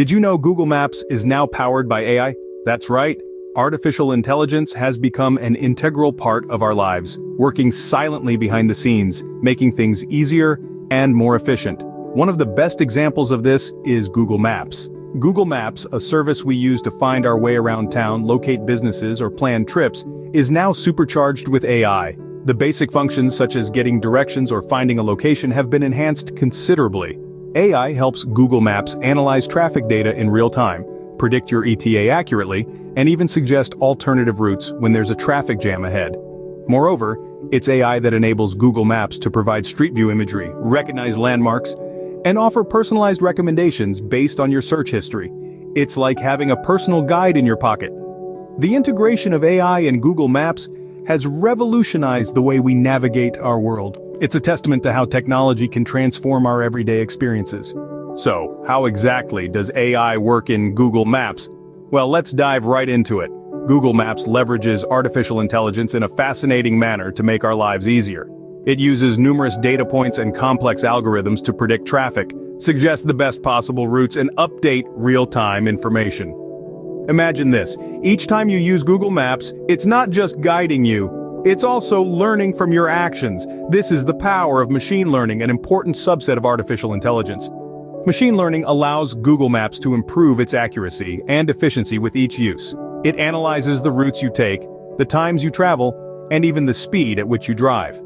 Did you know Google Maps is now powered by AI? That's right. Artificial intelligence has become an integral part of our lives, working silently behind the scenes, making things easier and more efficient. One of the best examples of this is Google Maps. Google Maps, a service we use to find our way around town, locate businesses, or plan trips, is now supercharged with AI. The basic functions such as getting directions or finding a location have been enhanced considerably. AI helps Google Maps analyze traffic data in real time, predict your ETA accurately, and even suggest alternative routes when there's a traffic jam ahead. Moreover, it's AI that enables Google Maps to provide street view imagery, recognize landmarks, and offer personalized recommendations based on your search history. It's like having a personal guide in your pocket. The integration of AI and Google Maps has revolutionized the way we navigate our world. It's a testament to how technology can transform our everyday experiences. So, how exactly does AI work in Google Maps? Well, let's dive right into it. Google Maps leverages artificial intelligence in a fascinating manner to make our lives easier. It uses numerous data points and complex algorithms to predict traffic, suggest the best possible routes and update real-time information. Imagine this, each time you use Google Maps, it's not just guiding you, it's also learning from your actions. This is the power of machine learning, an important subset of artificial intelligence. Machine learning allows Google Maps to improve its accuracy and efficiency with each use. It analyzes the routes you take, the times you travel, and even the speed at which you drive.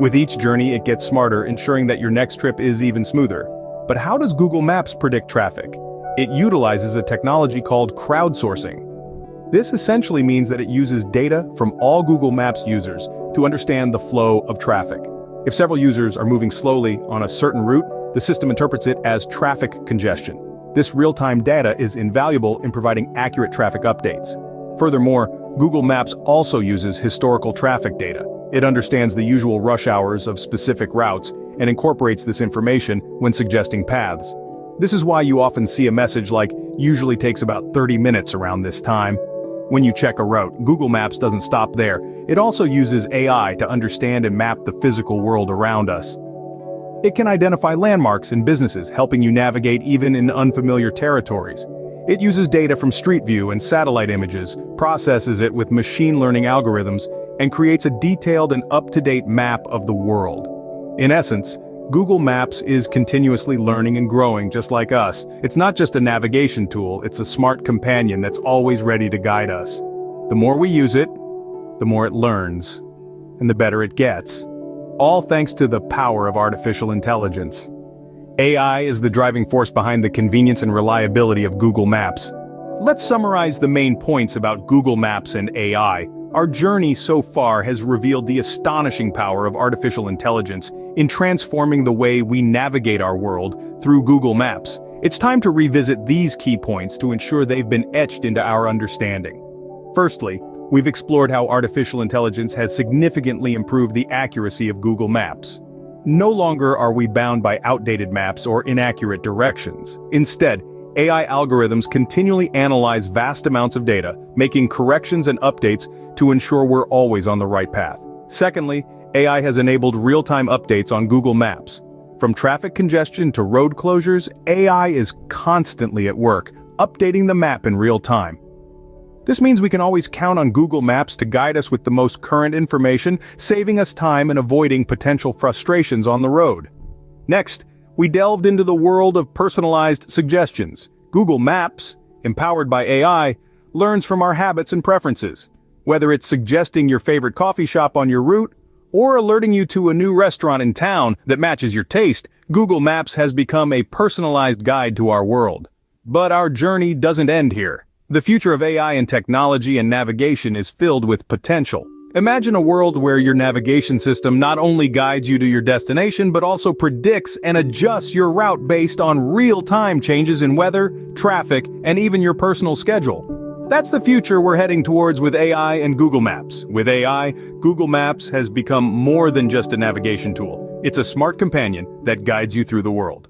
With each journey it gets smarter ensuring that your next trip is even smoother. But how does Google Maps predict traffic? It utilizes a technology called crowdsourcing. This essentially means that it uses data from all Google Maps users to understand the flow of traffic. If several users are moving slowly on a certain route, the system interprets it as traffic congestion. This real-time data is invaluable in providing accurate traffic updates. Furthermore, Google Maps also uses historical traffic data. It understands the usual rush hours of specific routes and incorporates this information when suggesting paths. This is why you often see a message like, usually takes about 30 minutes around this time. When you check a route, Google Maps doesn't stop there. It also uses AI to understand and map the physical world around us. It can identify landmarks and businesses, helping you navigate even in unfamiliar territories. It uses data from Street View and satellite images, processes it with machine learning algorithms, and creates a detailed and up-to-date map of the world. In essence, Google Maps is continuously learning and growing just like us. It's not just a navigation tool, it's a smart companion that's always ready to guide us. The more we use it, the more it learns, and the better it gets. All thanks to the power of artificial intelligence. AI is the driving force behind the convenience and reliability of Google Maps. Let's summarize the main points about Google Maps and AI. Our journey so far has revealed the astonishing power of artificial intelligence in transforming the way we navigate our world through Google Maps. It's time to revisit these key points to ensure they've been etched into our understanding. Firstly, we've explored how artificial intelligence has significantly improved the accuracy of Google Maps. No longer are we bound by outdated maps or inaccurate directions. Instead, AI algorithms continually analyze vast amounts of data, making corrections and updates to ensure we're always on the right path. Secondly, AI has enabled real-time updates on Google Maps. From traffic congestion to road closures, AI is constantly at work, updating the map in real time. This means we can always count on Google Maps to guide us with the most current information, saving us time and avoiding potential frustrations on the road. Next, we delved into the world of personalized suggestions. Google Maps, empowered by AI, learns from our habits and preferences. Whether it's suggesting your favorite coffee shop on your route, or alerting you to a new restaurant in town that matches your taste, Google Maps has become a personalized guide to our world. But our journey doesn't end here. The future of AI and technology and navigation is filled with potential. Imagine a world where your navigation system not only guides you to your destination but also predicts and adjusts your route based on real-time changes in weather, traffic, and even your personal schedule. That's the future we're heading towards with AI and Google Maps. With AI, Google Maps has become more than just a navigation tool. It's a smart companion that guides you through the world.